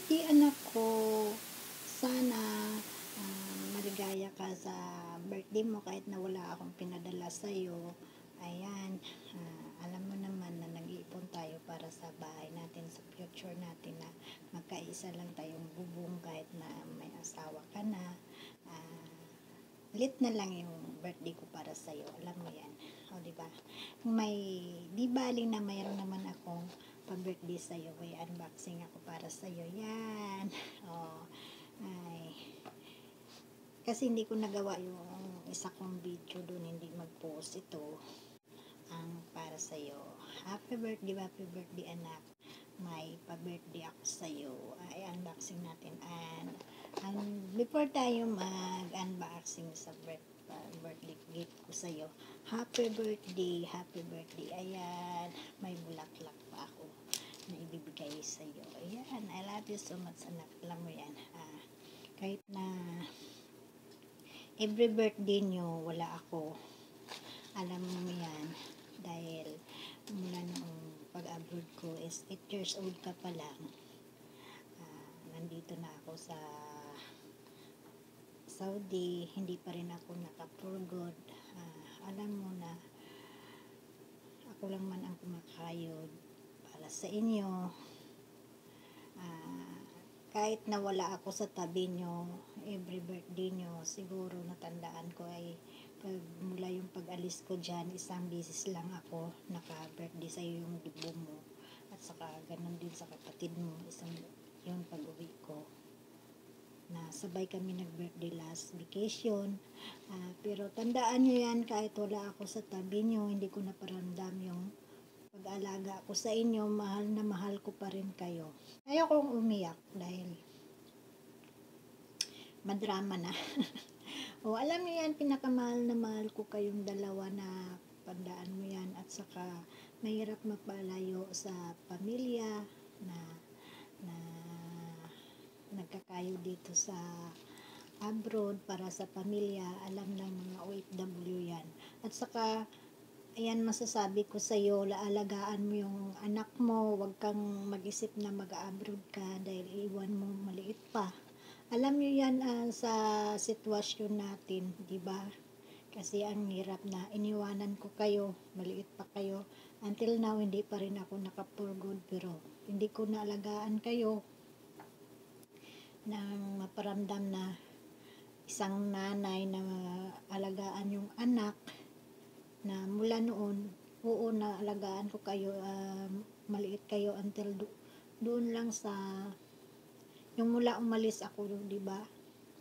birthday anak ko. Sana ah, maligaya ka sa birthday mo kahit na wala akong pinadala sa'yo. Ayan, ah, alam mo naman na nag-iipon tayo para sa bahay natin, sa future natin na magkaisa lang tayong bubong kahit na may asawa ka na. Ah, lit na lang yung birthday ko para sa'yo. Alam mo yan. O, di ba? May, di baling na mayroon naman akong pa-birthday sa'yo. May unboxing ako para sa'yo. Yan. O, ay. Kasi hindi ko nagawa yung isa kong video doon. Hindi mag-post ito. Ang para sa'yo. Happy birthday, happy birthday anak. May pa-birthday ako sa'yo. Ay, unboxing natin. And, and before tayo mag-unboxing sa birth, pa- birthday gift ko sa'yo, happy birthday, happy birthday. Ayan, may bulaklak pa ako na ibibigay sa'yo. Ayan, I love you so much anak. Alam mo yan. Ah, kahit na every birthday nyo, wala ako. Alam mo yan. Dahil mula noong pag-abroad ko is 8 years old ka pa lang. Ah, nandito na ako sa Saudi, hindi pa rin ako nakapurgod. Ah, alam mo na, ako lang man ang kumakayod para sa inyo. Ah, kahit na wala ako sa tabi nyo, every birthday nyo, siguro natandaan ko ay pag mula yung pag-alis ko dyan, isang bisis lang ako naka-birthday sa yung dubo mo. At saka ganun din sa kapatid mo, isang yung pag-uwi ko na sabay kami nag-birthday last vacation. Ah, pero tandaan nyo yan, kahit wala ako sa tabi nyo, hindi ko naparamdam yung pag-alaga ko sa inyo, mahal na mahal ko pa rin kayo. Ayokong umiyak dahil madrama na. o alam niyo yan, pinakamahal na mahal ko kayong dalawa na pandaan mo yan at saka mahirap mapalayo sa pamilya na na nagkakayo dito sa abroad para sa pamilya, alam ng mga OFW yan. At saka, ayan masasabi ko sa iyo, laalagaan mo yung anak mo, wag kang mag-isip na mag-abroad ka dahil iwan mo maliit pa. Alam niyo yan ah, sa sitwasyon natin, di ba? Kasi ang hirap na iniwanan ko kayo, maliit pa kayo. Until now, hindi pa rin ako nakapurgod pero hindi ko naalagaan kayo nang maparamdam na isang nanay na alagaan yung anak na mula noon, oo na alagaan ko kayo, ah, maliit kayo until do- doon lang sa yung mula umalis ako, di ba?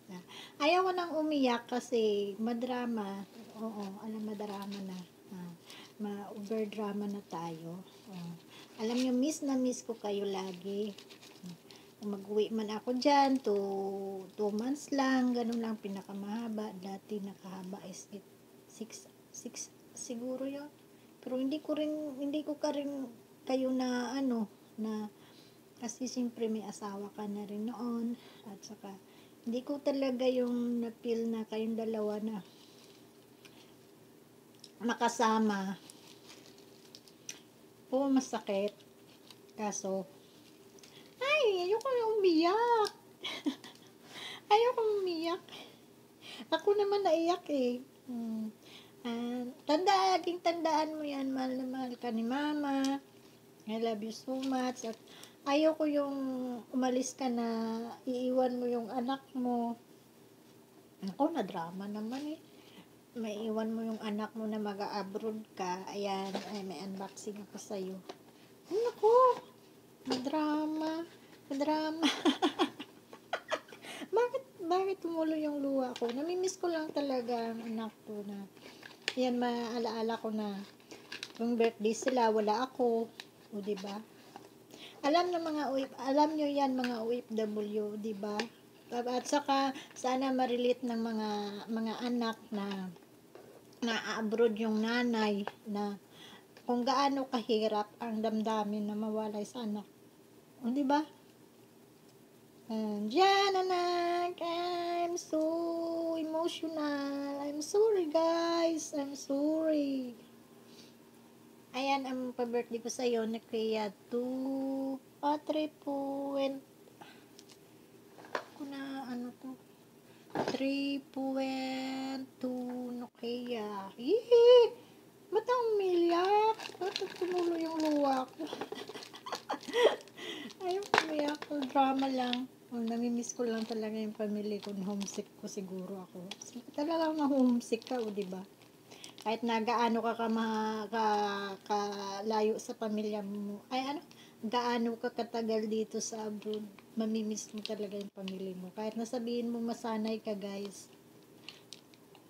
Na, ayaw ko nang umiyak kasi madrama. Oo, alam madrama na. Ah, ma-overdrama na tayo. Oo. Alam niyo, miss na miss ko kayo lagi. Kung mag-uwi man ako dyan, to 2 months lang, ganun lang pinakamahaba. Dati nakahaba is 6 6 siguro yun. Pero hindi ko rin, hindi ko ka rin kayo na ano, na kasi siyempre may asawa ka na rin noon. At saka, hindi ko talaga yung na-feel na kayong dalawa na makasama. Oo, masakit. Kaso, ay, ayoko na umiyak. ayoko umiyak. Ako naman naiyak eh. Hmm. Ah, tanda, laging tandaan mo yan, mahal na mahal ka ni mama. I love you so much. At ayoko yung umalis ka na iiwan mo yung anak mo. Ako, na drama naman eh. May iwan mo yung anak mo na mag-abroad ka. Ayan, ay, may unboxing ako sa'yo. Ay, naku, madrama. Madrama. bakit, bakit tumulo yung luha ko? Namimiss ko lang talaga ang anak ko na yan, maalaala ko na yung birthday sila, wala ako. O, di ba? Alam ng mga OF, alam nyo yan mga OFW, di ba? At saka sana marilit ng mga mga anak na na abroad yung nanay na kung gaano kahirap ang damdamin na mawalay sa anak. O, di ba? And yan, anak. I'm so emotional. I'm sorry, guys. I'm sorry. Ayan, ang pa-birthday ko sa'yo na kaya 2, 3 po, and ano to? 3.2 Nokia. Yee! Ba't ang umiyak? Ba't tumulo yung luwa ko? Ayun, umiyak ko. Drama lang. Oh, namimiss ko lang talaga yung family ko. Homesick ko siguro ako. Talagang ma-homesick ka, o, di ba? Kahit na gaano ka, ka, ma, ka, ka layo sa pamilya mo. Ay, ano? Gaano ka katagal dito sa abroad. Mamimiss mo talaga yung pamilya mo. Kahit nasabihin mo masanay ka, guys.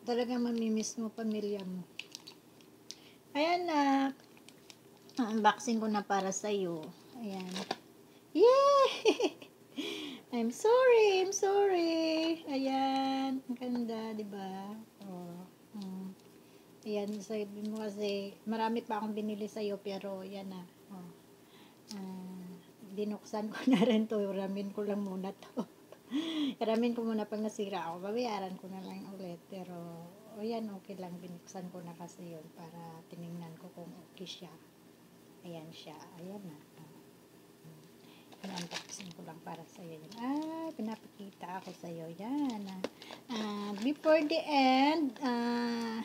Talagang mamimiss mo pamilya mo. Ayan na. Unboxing ko na para sa iyo. Ayan. Yay! I'm sorry, I'm sorry. Ayan, ang ganda, 'di ba? Oh. Mm. Ayan, sabi mo kasi marami pa akong binili sa iyo pero yan na. Oh. Ah, binuksan ko na rin to. Ramin ko lang muna to. Ramin ko muna pag nasira ako. Babayaran ko na lang ulit. Pero, o okay lang. Binuksan ko na kasi yun para tiningnan ko kung okay siya. Ayan siya. Ayan na. Uh, unboxing ko lang para sa iyo. Ah, pinapakita ako sa iyo. Yan. Ah, before the end, ah,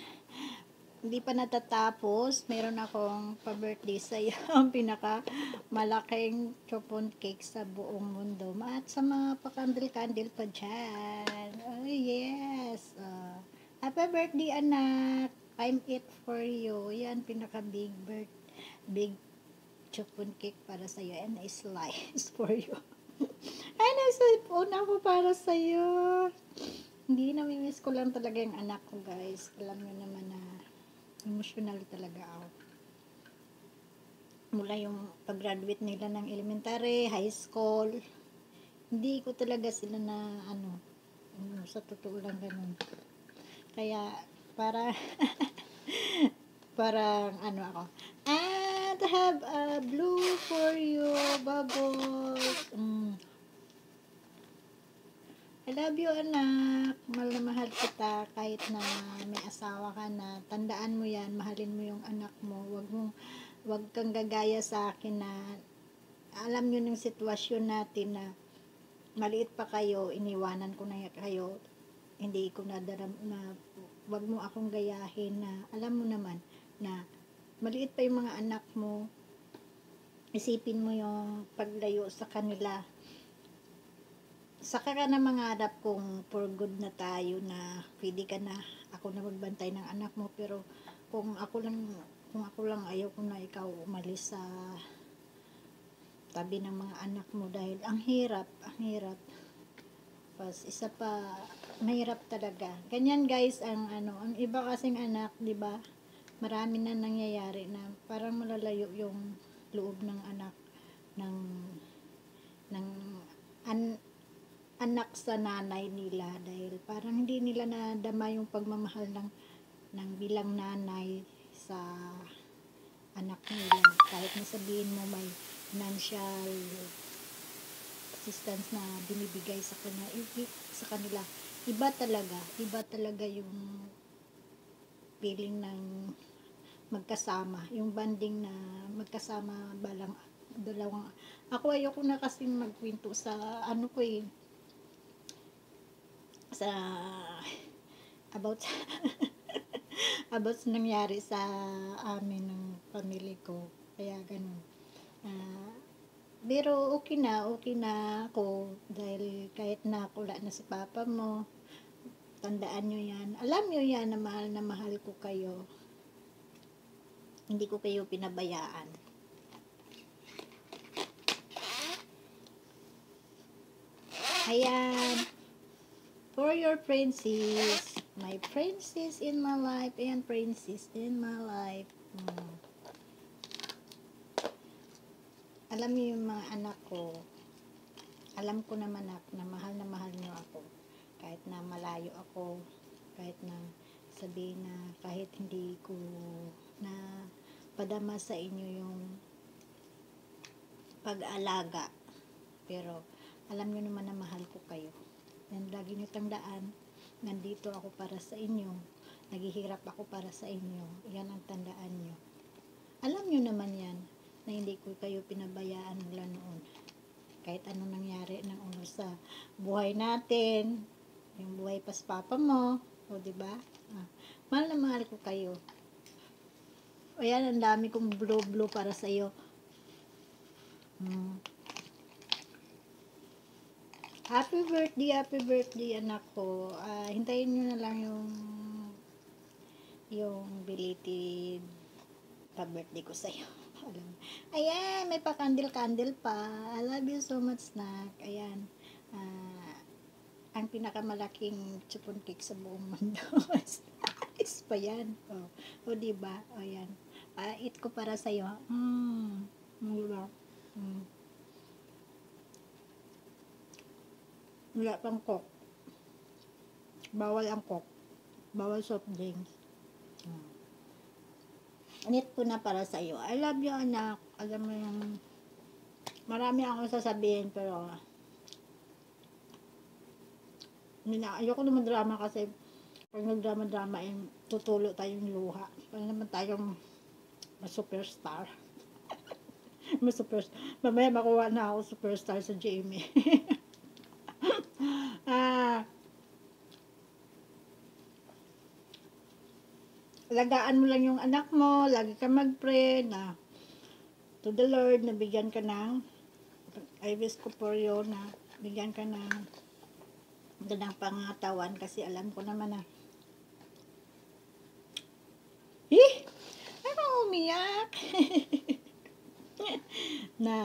hindi pa natatapos, meron akong pa-birthday sa iyo. Ang pinaka malaking chopon cake sa buong mundo. At sa mga pa-candle-candle pa dyan. Oh, yes. Uh, happy birthday, anak. I'm it for you. Yan, pinaka big birth, big chopon cake para sa iyo. And a slice for you. Ay, nasa una ko para sa iyo. Hindi, namimiss ko lang talaga yung anak ko, guys. Alam nyo naman na emotional talaga ako. Mula yung pag-graduate nila ng elementary, high school, hindi ko talaga sila na ano, ano sa totoo lang ganun. Kaya, para, parang ano ako, and have a blue for you, bubbles. Mm. I love you, anak. Mahal na mahal kita kahit na may asawa ka na. Tandaan mo yan, mahalin mo yung anak mo. Wag mo, wag kang gagaya sa akin na alam nyo ng sitwasyon natin na maliit pa kayo, iniwanan ko na kayo, hindi ko na daram, na wag mo akong gayahin na alam mo naman na maliit pa yung mga anak mo, isipin mo yung paglayo sa kanila. Saka ka na mangarap kung for good na tayo na pwede ka na. Ako na magbantay ng anak mo pero kung ako lang kung ako lang ayaw ko na ikaw umalis sa tabi ng mga anak mo dahil ang hirap ang hirap. Pas isa pa mahirap talaga. Ganyan guys ang ano ang iba kasing anak di ba marami na nangyayari na parang malalayo yung loob ng anak ng ng an, anak sa nanay nila dahil parang hindi nila nadama yung pagmamahal ng ng bilang nanay sa anak nila. Kahit nasabihin mo may financial assistance na binibigay sa kanila sa kanila iba talaga iba talaga yung feeling ng magkasama yung banding na magkasama balang dalawang ako ayoko na kasi magkwento sa ano ko eh sa about about sa nangyari sa amin ng pamilya ko kaya ganun. Uh, pero okay na okay na ako dahil kahit na kula na si papa mo tandaan nyo yan alam nyo yan na mahal na mahal ko kayo hindi ko kayo pinabayaan ayan For your princess. My princess in my life. and princess in my life. Hmm. Alam niyo yung mga anak ko. Alam ko naman na, na mahal na mahal niyo ako. Kahit na malayo ako. Kahit na sabihin na kahit hindi ko na padama sa inyo yung pag-alaga. Pero alam niyo naman na mahal ko kayo. Yan, lagi nyo tandaan, nandito ako para sa inyo. Naghihirap ako para sa inyo. Yan ang tandaan nyo. Alam nyo naman yan, na hindi ko kayo pinabayaan mula noon. kahit ano nangyari ng uno sa buhay natin, yung buhay pas papa mo, o di ba? Ah, mahal na mahal ko kayo. O yan, ang dami kong blue-blue para sa iyo. Hmm. Happy birthday, happy birthday anak ko. Ah, hintayin nyo na lang yung yung belated pa-birthday ko sa'yo. Alam. Ayan, may pa-candle-candle pa. I love you so much, Snack. Ayan. Ah, ang pinakamalaking chupon cake sa buong mundo. is pa yan. O, oh. o diba? O yan. Ah, eat ko para sa'yo. Mmm. Diba? Mm. Wala pang coke. Bawal ang coke. Bawal soft drinks. Hmm. Init ko na para sa iyo. I love you, anak. Alam mo yung marami akong sasabihin, pero hindi na, ayoko naman drama kasi pag nagdrama-drama, eh, tutulo tayong luha. Pag naman tayong superstar. mas superstar. Mamaya makuha na ako superstar sa Jamie. ah, lagaan mo lang yung anak mo, lagi ka mag-pray na to the Lord, na bigyan ka ng I wish ko for you na bigyan ka ng ganang pangatawan kasi alam ko naman na eh, ano umiyak na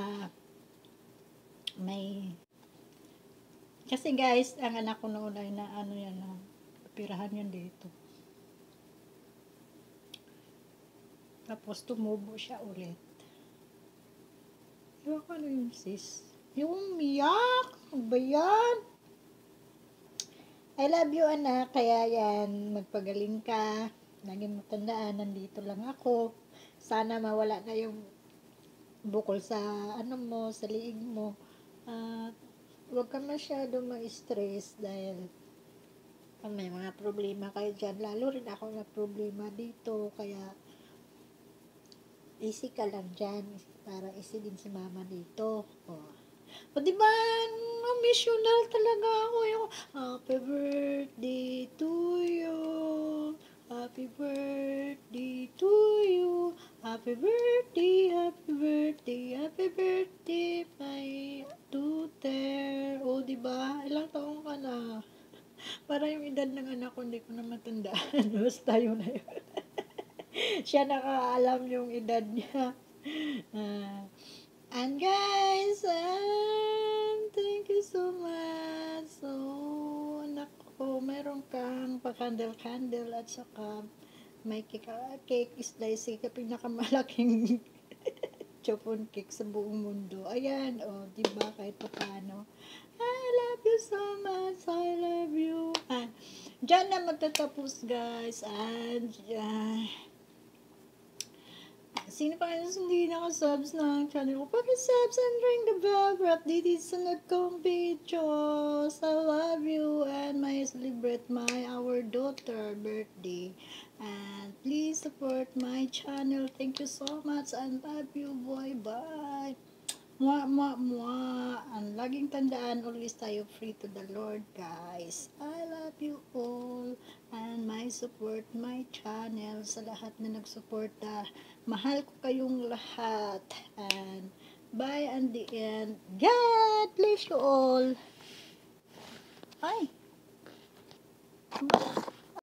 may kasi guys, ang anak ko noon ay na ano yan na pirahan yan dito. Tapos tumubo siya ulit. Ewan ko ano yun sis. Yung umiyak. Ano ba yan? I love you anak. Kaya yan, magpagaling ka. Lagi mo tandaan, nandito lang ako. Sana mawala na yung bukol sa ano mo, sa liig mo. At uh, huwag ka masyado ma-stress dahil uh, may mga problema kayo dyan. Lalo rin ako na problema dito. Kaya easy ka lang dyan. Para easy din si mama dito. Oh. O diba, missional talaga ako yung Happy birthday to you. Happy birthday to you. Happy birthday, happy birthday, happy birthday, my tutor. O, diba? Ilang taong ka na? Para yung edad ng anak ko, hindi ko na matandaan. Basta yun na yun. Siya nakaalam yung edad niya. Uh, and guys, and thank you so much. So, nako, meron kang pa-candle-candle at saka may cake, cake slice, ka pinakamalaking chopon cake sa buong mundo. Ayan, o, oh, diba, kahit pa paano. I love you so much. I love you. Ah, dyan na magtatapos, guys. And, uh, Sino pa kayo hindi nakasubs ng channel ko? Pag-subs and ring the bell for updated sunod kong videos. I love you and may celebrate my our daughter birthday. And please support my channel. Thank you so much and love you boy. Bye. Mwa, mwa, mwa. And laging tandaan, always tayo free to the Lord, guys. I love you all. And my support, my channel. Sa lahat na nagsuporta. Mahal ko kayong lahat. And bye and the end. God bless you all. Bye.